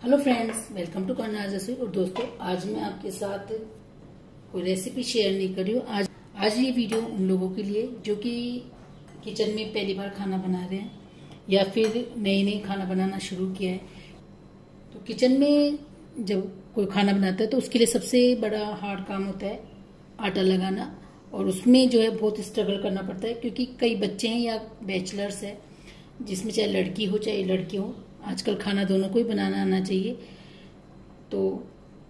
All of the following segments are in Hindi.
हेलो फ्रेंड्स वेलकम टू कर्नाज रसोई और दोस्तों, आज मैं आपके साथ कोई रेसिपी शेयर नहीं कर रही हूँ। आज आज ये वीडियो उन लोगों के लिए जो कि किचन में पहली बार खाना बना रहे हैं या फिर नई नई खाना बनाना शुरू किया है। तो किचन में जब कोई खाना बनाता है तो उसके लिए सबसे बड़ा हार्ड काम होता है आटा लगाना। और उसमें जो है बहुत स्ट्रगल करना पड़ता है, क्योंकि कई बच्चे हैं या बैचलर्स है, जिसमें चाहे लड़की हो, चाहे लड़के हो आजकल खाना दोनों को ही बनाना आना चाहिए। तो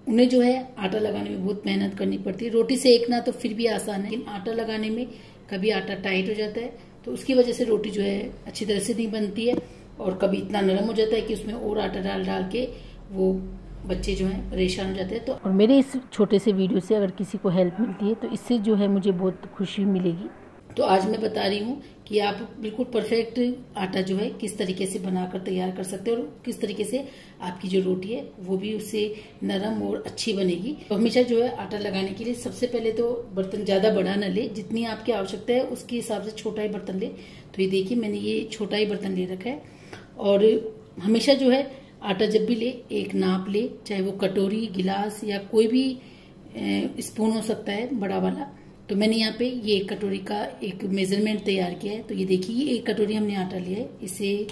उन्हें जो है आटा लगाने में बहुत मेहनत करनी पड़ती है। रोटी सेकना तो फिर भी आसान है, लेकिन आटा लगाने में कभी आटा टाइट हो जाता है तो उसकी वजह से रोटी जो है अच्छी तरह से नहीं बनती है और कभी इतना नरम हो जाता है कि उसमें और आटा डाल डाल के वो बच्चे जो हैं परेशान हो जाते हैं। तो और मेरे इस छोटे से वीडियो से अगर किसी को हेल्प मिलती है तो इससे जो है मुझे बहुत खुशी मिलेगी। तो आज मैं बता रही हूँ कि आप बिल्कुल परफेक्ट आटा जो है किस तरीके से बनाकर तैयार कर सकते हैं और किस तरीके से आपकी जो रोटी है वो भी उससे नरम और अच्छी बनेगी। तो हमेशा जो है आटा लगाने के लिए सबसे पहले तो बर्तन ज़्यादा बड़ा न ले, जितनी आपकी आवश्यकता है उसके हिसाब से छोटा ही बर्तन ले। तो ये देखिए, मैंने ये छोटा ही बर्तन ले रखा है। और हमेशा जो है आटा जब भी ले, एक नाप ले, चाहे वो कटोरी, गिलास या कोई भी स्पून हो सकता है, बड़ा वाला तो मैंने यहाँ पे ये एक कटोरी का एक मेज़रमेंट तैयार किया है। तो ये देखिए, ये एक कटोरी हमने आटा लिया है। इसे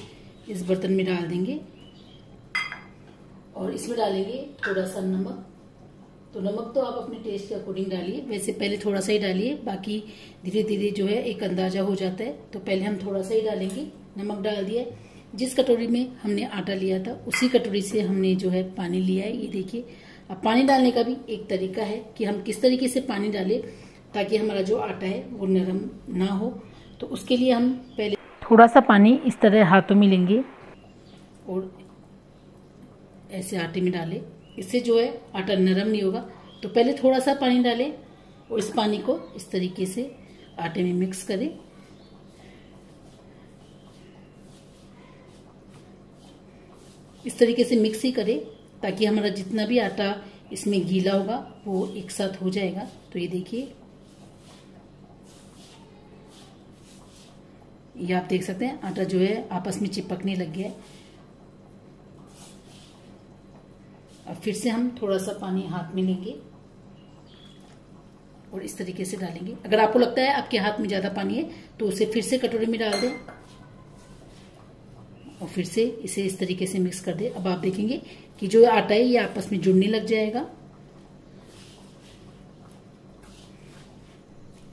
इस बर्तन में डाल देंगे। और इसमें डालेंगे थोड़ा सा नमक। तो नमक तो आप अपने टेस्ट के अकॉर्डिंग डालिए। वैसे पहले थोड़ा सा ही डालिए, बाकी धीरे धीरे जो है एक अंदाज़ा हो जाता है। तो पहले हम थोड़ा सा ही डालेंगे। नमक डाल दिया। जिस कटोरी में हमने आटा लिया था, उसी कटोरी से हमने जो है पानी लिया है। ये देखिए, अब पानी डालने का भी एक तरीका है कि हम किस तरीके से पानी डालें। ताकि हमारा जो आटा है वो नरम ना हो। तो उसके लिए हम पहले थोड़ा सा पानी इस तरह हाथों में लेंगे। और ऐसे आटे में डालें। इससे जो है आटा नरम नहीं होगा। तो पहले थोड़ा सा पानी डालें और इस पानी को इस तरीके से आटे में मिक्स करें। इस तरीके से मिक्स ही करें ताकि हमारा जितना भी आटा इसमें गीला होगा वो एक साथ हो जाएगा। तो ये देखिए। ये आप देख सकते हैं, आटा जो है आपस में चिपकने लग गया है। अब फिर से हम थोड़ा सा पानी हाथ में लेंगे और इस तरीके से डालेंगे। अगर आपको लगता है आपके हाथ में ज़्यादा पानी है तो उसे फिर से कटोरी में डाल दें और फिर से इसे इस तरीके से मिक्स कर दे। अब आप देखेंगे कि जो आटा है, ये आपस में जुड़ने लग जाएगा।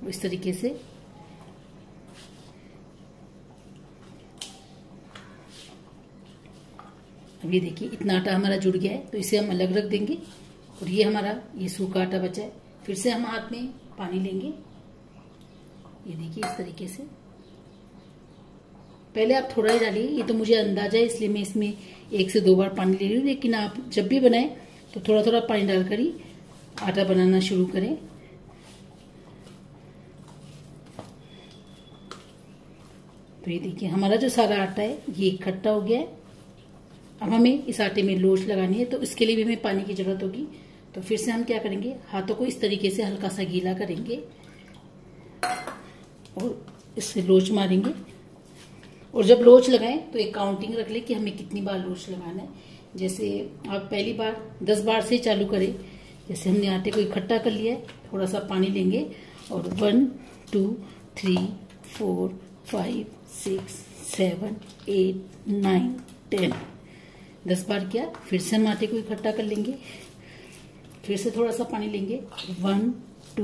इस तरीके से अब ये देखिए, इतना आटा हमारा जुड़ गया है तो इसे हम अलग रख देंगे और ये हमारा, ये सूखा आटा बचा है। फिर से हम हाथ में पानी लेंगे। ये देखिए, इस तरीके से। पहले आप थोड़ा ही डालिए, ये तो मुझे अंदाज़ा है, इसलिए मैं इसमें एक से दो बार पानी ले रही हूँ, लेकिन आप जब भी बनाएँ तो थोड़ा थोड़ा पानी डालकर ही आटा बनाना शुरू करें। तो ये देखिए, हमारा जो सारा आटा है, ये इकट्ठा हो गया है। अब हमें इस आटे में लोच लगानी है तो इसके लिए भी हमें पानी की ज़रूरत होगी। तो फिर से हम क्या करेंगे? हाथों को इस तरीके से हल्का सा गीला करेंगे और इससे लोच मारेंगे। और जब लोच लगाएँ तो एक काउंटिंग रख ले कि हमें कितनी बार लोच लगाना है। जैसे आप पहली बार, दस बार से चालू करें। जैसे हमने आटे को इकट्ठा कर लिया है, थोड़ा सा पानी लेंगे और one, two, three, four, five, six, seven, eight, nine, ten. दस बार किया, फिर से हम आटे को इकट्ठा कर लेंगे, फिर से थोड़ा सा पानी लेंगे। One two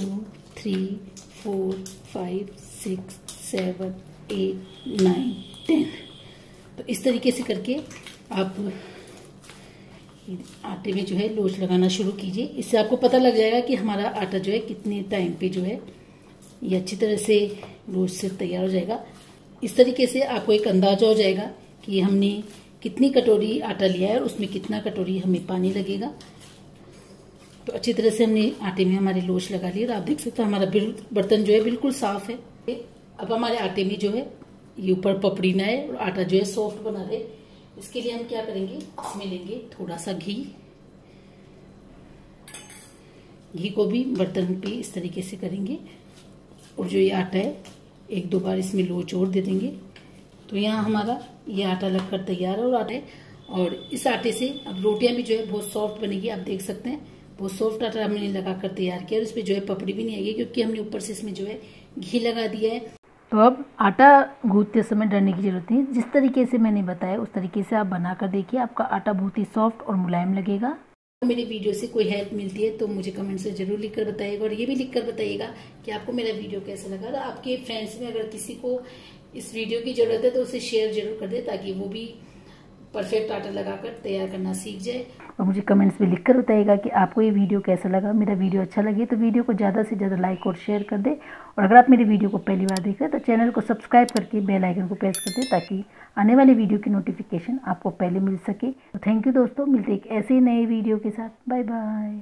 three four five six seven eight nine ten तो इस तरीके से करके आप आटे में जो है लोच लगाना शुरू कीजिए। इससे आपको पता लग जाएगा कि हमारा आटा जो है कितने टाइम पे जो है ये अच्छी तरह से लोच से तैयार हो जाएगा। इस तरीके से आपको एक अंदाज़ा हो जाएगा कि हमने कितनी कटोरी आटा लिया है और उसमें कितना कटोरी हमें पानी लगेगा। तो अच्छी तरह से हमने आटे में हमारी लोच लगा ली और आप देख सकते हैं हमारा बर्तन जो है बिल्कुल साफ़ है। अब हमारे आटे में जो है ये ऊपर पपड़ी ना है और आटा जो है सॉफ्ट बना रहे। इसके लिए हम क्या करेंगे? इसमें लेंगे थोड़ा सा घी। घी को भी बर्तन पे इस तरीके से करेंगे और जो ये आटा है, एक दो बार इसमें लोच और दे देंगे। तो यहाँ हमारा ये आटा लगकर तैयार है और आटे और इस आटे से अब रोटियाँ भी जो है बहुत सॉफ्ट बनेगी आप देख सकते हैं। बहुत सॉफ्ट आटा हमने लगा कर तैयार किया और इसमें जो है पपड़ी भी नहीं आएगी क्योंकि हमने ऊपर से इसमें जो है घी लगा दिया है। तो अब आटा गूंथते समय डरने की ज़रूरत नहीं जिस तरीके से मैंने बताया उस तरीके से आप बना कर देखिए आपका आटा बहुत ही सॉफ्ट और मुलायम लगेगा। मेरी वीडियो से कोई हेल्प मिलती है तो मुझे कमेंट से ज़रूर लिख कर बताइएगा और ये भी लिख कर बताइएगा कि आपको मेरा वीडियो कैसा लगा। तो आपके फ्रेंड्स में अगर किसी को इस वीडियो की ज़रूरत है तो उसे शेयर ज़रूर कर दे ताकि वो भी परफेक्ट आटा लगाकर तैयार करना सीख जाए। और मुझे कमेंट्स में लिखकर बताइएगा कि आपको ये वीडियो कैसा लगा। मेरा वीडियो अच्छा लगे तो वीडियो को ज़्यादा से ज़्यादा लाइक और शेयर कर दे। और अगर आप मेरी वीडियो को पहली बार देख रहे हैं तो चैनल को सब्सक्राइब करके बेल आइकन को प्रेस कर दे ताकि आने वाली वीडियो की नोटिफिकेशन आपको पहले मिल सके। तो थैंक यू दोस्तों, मिलते एक ऐसे ही नए वीडियो के साथ। Bye bye